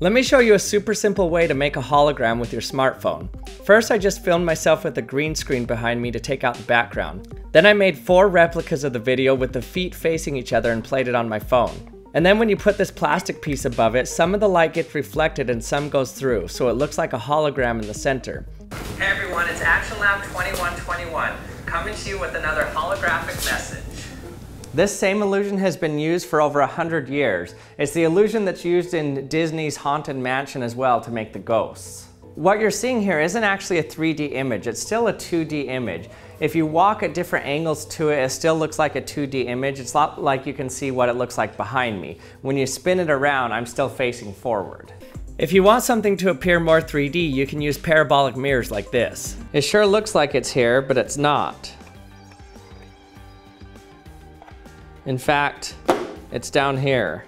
Let me show you a super simple way to make a hologram with your smartphone. First I just filmed myself with a green screen behind me to take out the background. Then I made four replicas of the video with the feet facing each other and played it on my phone. And then when you put this plastic piece above it, some of the light gets reflected and some goes through, so it looks like a hologram in the center. Hey everyone, it's Action Lab 2121, coming to you with another holographic message. This same illusion has been used for over a hundred years. It's the illusion that's used in Disney's Haunted Mansion as well to make the ghosts. What you're seeing here isn't actually a 3D image, it's still a 2D image. If you walk at different angles to it, it still looks like a 2D image. It's not like you can see what it looks like behind me. When you spin it around, I'm still facing forward. If you want something to appear more 3D, you can use parabolic mirrors like this. It sure looks like it's here, but it's not. In fact, it's down here.